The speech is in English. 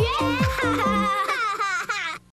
Oh, yeah!